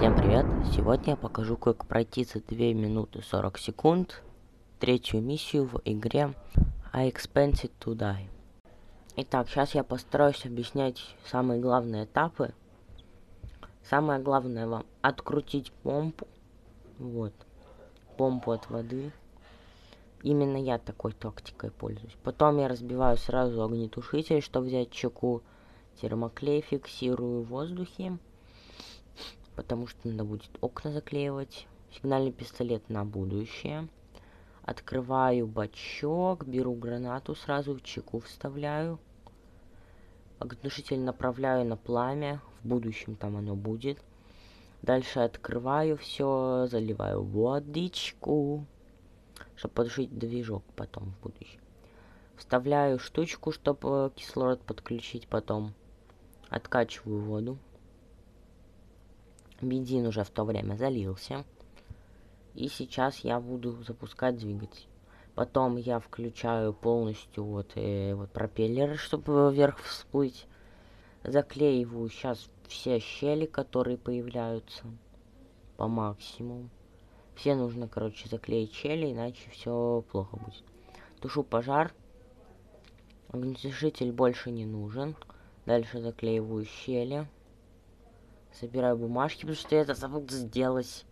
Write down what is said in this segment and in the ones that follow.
Всем привет! Сегодня я покажу, как пройти за 2 минуты 40 секунд третью миссию в игре I Expensed to Die. Итак, сейчас я постараюсь объяснять самые главные этапы. Самое главное вам открутить помпу. Вот. Помпу от воды. Именно я такой тактикой пользуюсь. Потом я разбиваю сразу огнетушитель, чтобы взять чеку. Термоклей фиксирую в воздухе потому что надо будет окна заклеивать. Сигнальный пистолет на будущее. Открываю бачок, беру гранату сразу, в чеку вставляю. Огнетушитель направляю на пламя, в будущем там оно будет. Дальше открываю все, заливаю водичку, чтобы потушить движок потом в будущем. Вставляю штучку, чтобы кислород подключить потом. Откачиваю воду. Бензин уже в то время залился. И сейчас я буду запускать двигатель. Потом я включаю полностью вот, э, вот пропеллеры, чтобы вверх всплыть. Заклеиваю сейчас все щели, которые появляются по максимуму. Все нужно, короче, заклеить щели, иначе все плохо будет. Тушу пожар. Огнетушитель больше не нужен. Дальше заклеиваю щели. Собираю бумажки, потому что я это забыл сделать.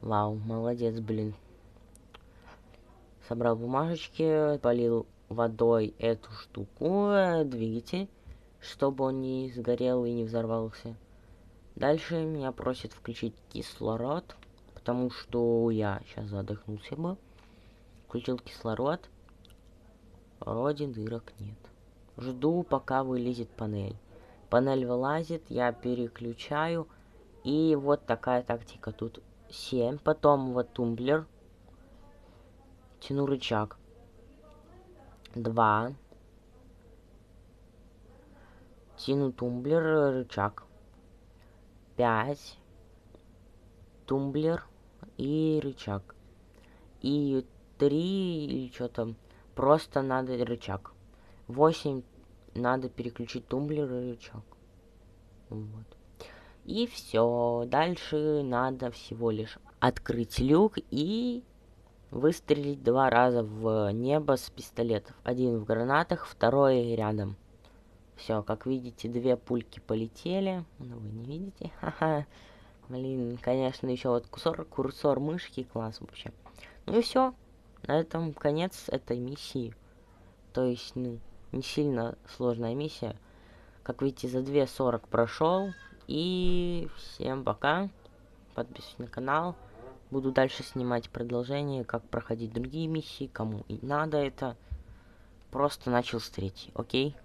Вау, молодец, блин. Собрал бумажечки, полил водой эту штуку, э, двигатель, чтобы он не сгорел и не взорвался. Дальше меня просят включить кислород, потому что я сейчас задохнулся бы. Включил кислород. Вроде дырок нет. Жду, пока вылезет панель панель вылазит, я переключаю. И вот такая тактика. Тут 7, потом вот тумблер. Тяну рычаг. 2. Тяну тумблер, рычаг. 5. Тумблер и рычаг. И 3 или что там. Просто надо рычаг. 8 надо переключить тумблер и рычаг. Вот. И все. Дальше надо всего лишь открыть люк и выстрелить два раза в небо с пистолетов. Один в гранатах, второй рядом. Все, как видите, две пульки полетели. Ну, вы не видите? Ха-ха. Блин, конечно, еще вот курсор, курсор мышки, класс вообще. Ну и все. На этом конец этой миссии. То есть, ну, не сильно сложная миссия. Как видите, за 2.40 прошел. И всем пока. Подписывайтесь на канал. Буду дальше снимать продолжение, как проходить другие миссии, кому и надо это. Просто начал с третьей, окей?